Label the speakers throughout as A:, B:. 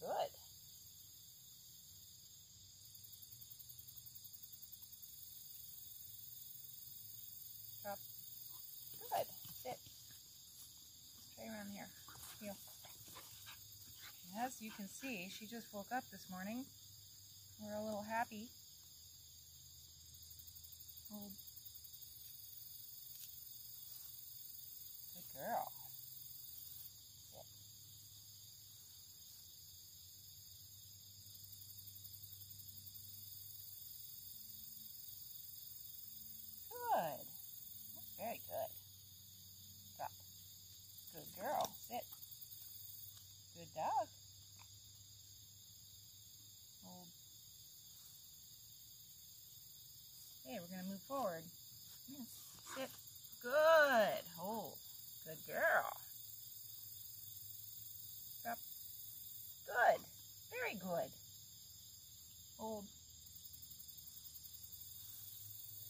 A: good. Drop. Good. Sit. Try around here. Heel. As you can see, she just woke up this morning. We're a little happy. Hold. Good girl. Sit. Good. That's very good. Drop. Good girl. Sit. Dog. Hold. Okay, we're going to move forward. Yes. Sit. Good. Hold. Good girl. Drop. Good. Very good. Hold.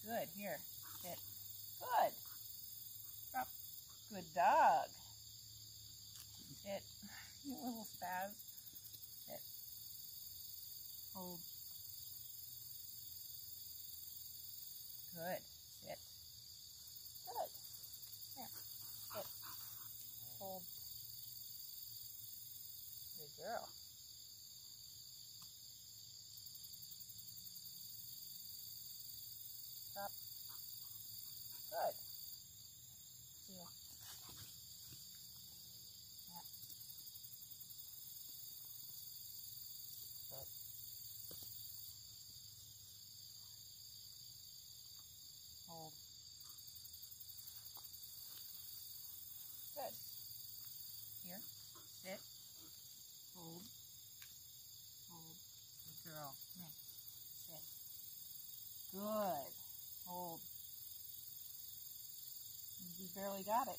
A: Good. Here. Sit. Good. Drop. Good dog. Sit. You little spaz. Sit. Hold. Good. Sit. Good. Here. Sit. Hold. Good girl. Stop. Good. Heel. Yeah. Good. Hold. Good. Here. Sit. Hold. Hold. Good girl. Come Here. Sit. Good. Hold. You barely got it.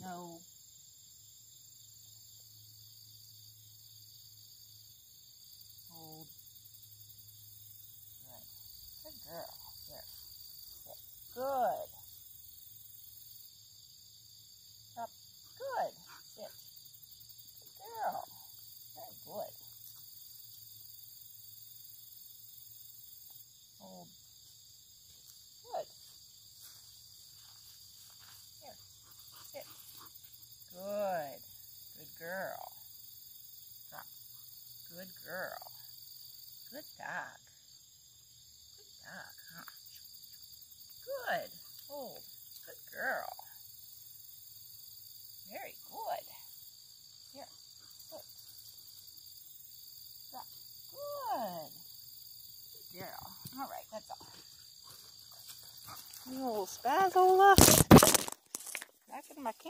A: No. Hold. Good. Good girl. Here. Sit. Good. Up. Good. Sit. Good girl. Very good. Hold. Good. Here. Sit. Good. Good girl. Drop. Good girl. Good dog. Good dog, huh? Good. Hold. Good girl. Very good. Here. Drop. Good. Good girl. All right, that's all. Little spazola. Back in my camp.